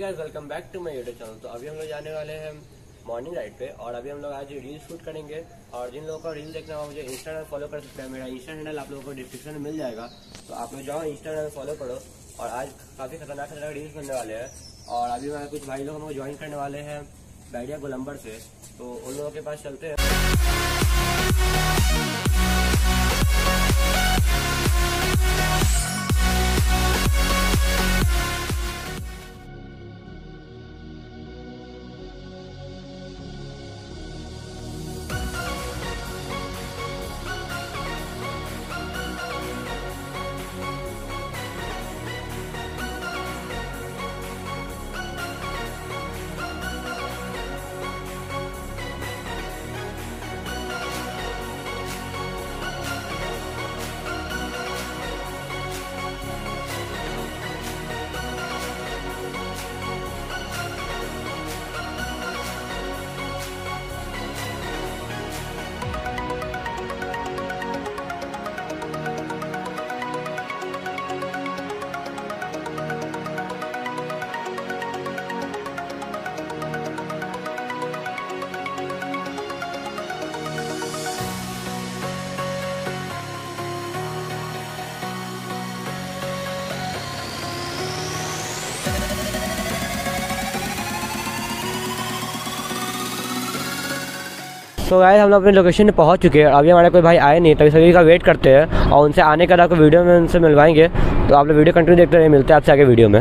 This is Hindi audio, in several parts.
Guys welcome back to my YouTube channel तो अभी हम लोग जाने वाले हैं मॉर्निंग राइड पे और अभी हम लोग आज रील शूट करेंगे और जिन लोगों का रील देखना हो मुझे इंस्टाग्राम फॉलो कर सकते हैं। मेरा इंस्टा हैंडल आप लोगों को डिस्क्रिप्शन में मिल जाएगा। तो आप लोग जाओ इंस्टाग्राम फॉलो करो और आज काफ़ी खतरनाक खतरनाक रील्स बनने वाले हैं। और अभी मैं कुछ भाई लोग हमको ज्वाइन करने वाले हैं बैडिया गोलम्बर से। तो उन लोगों के पास चलते हैं। तो गाइस हम लोग अपने लोकेशन पे पहुँच चुके हैं। अभी हमारे कोई भाई आए नहीं तभी सभी का वेट करते हैं और उनसे आने का आपको वीडियो में उनसे मिलवाएँगे। तो आप लोग वीडियो कंटिन्यू देखते रहे मिलते हैं आपसे आगे वीडियो में।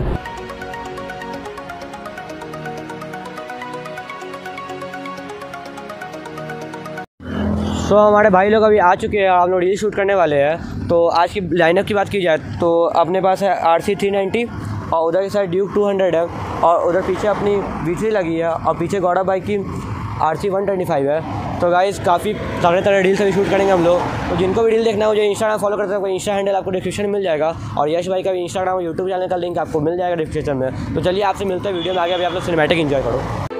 सो हमारे भाई लोग अभी आ चुके हैं और हम लोग रील शूट करने वाले हैं। तो आज की लाइनअप की बात की जाए तो अपने पास है आर सी थ्री नाइन्टी और उधर की साइड ड्यूक टू हंड्रेड है और उधर पीछे अपनी वी लगी है और पीछे गौड़ा बाइक की R C one twenty five है। तो गाइज़ काफ़ी तगड़े तरह रील्स अभी शूट करेंगे हम लोग। तो जिनको भी रील देखना हो जो इंस्टाग्राम फॉलो करते हैं इंस्टा हैंडल आपको डिस्क्रिप्शन मिल जाएगा। और यश भाई का भी इंस्टाग्राम और यूट्यूब चैनल का लिंक आपको मिल जाएगा डिस्क्रिप्शन में। तो चलिए आपसे मिलते हैं वीडियो में। आगे अभी आप लोग सिनेमेटिक इन्जॉय करो।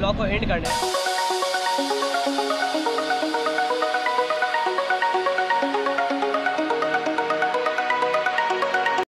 ब्लॉग को एंड करने